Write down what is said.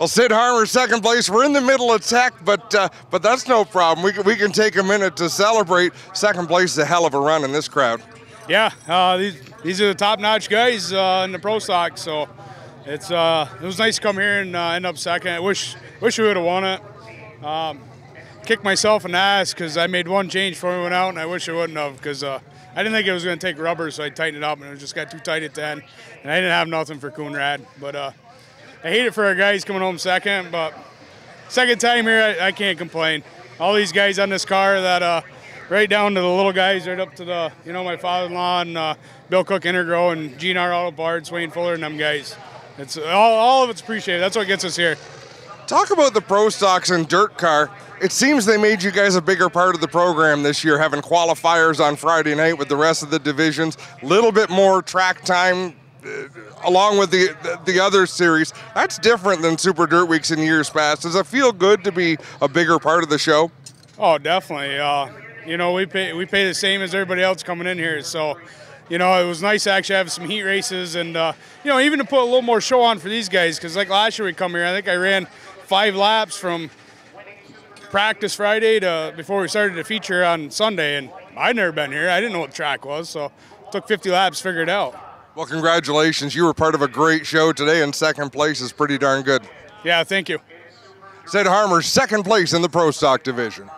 Well, Sid Harmer, second place. We're in the middle of tech, but uh, but that's no problem. We can, we can take a minute to celebrate. Second place is a hell of a run in this crowd. Yeah, uh, these these are the top-notch guys uh, in the pro stock. So it's uh, it was nice to come here and uh, end up second. I wish wish we would have won it. Um, kicked myself in the ass because I made one change before we went out, and I wish I wouldn't have because uh, I didn't think it was going to take rubber, so I tightened it up, and it just got too tight at the end, and I didn't have nothing for Coonrad. But uh, I hate it for our guys coming home second, but second time here, I, I can't complain. All these guys on this car that uh, right down to the little guys, right up to the you know my father-in-law and uh, Bill Cook Intergrow and GNR Auto Parts, Wayne Fuller, and them guys. It's all, all of it's appreciated. That's what gets us here. Talk about the pro stocks and DIRTcar. It seems they made you guys a bigger part of the program this year, having qualifiers on Friday night with the rest of the divisions. A little bit more track time uh, along with the, the, the other series. That's different than Super Dirt Weeks in years past. Does it feel good to be a bigger part of the show? Oh, definitely. Uh, you know, we pay we pay the same as everybody else coming in here, so you know, it was nice to actually have some heat races and, uh, you know, even to put a little more show on for these guys. Because, like last year we come here, I think I ran five laps from practice Friday to before we started the feature on Sunday, and I'd never been here. I didn't know what the track was, so took 50 laps, figured it out. Well, congratulations. You were part of a great show today, and second place is pretty darn good. Yeah, thank you. Sid Harmer, second place in the Pro Stock division.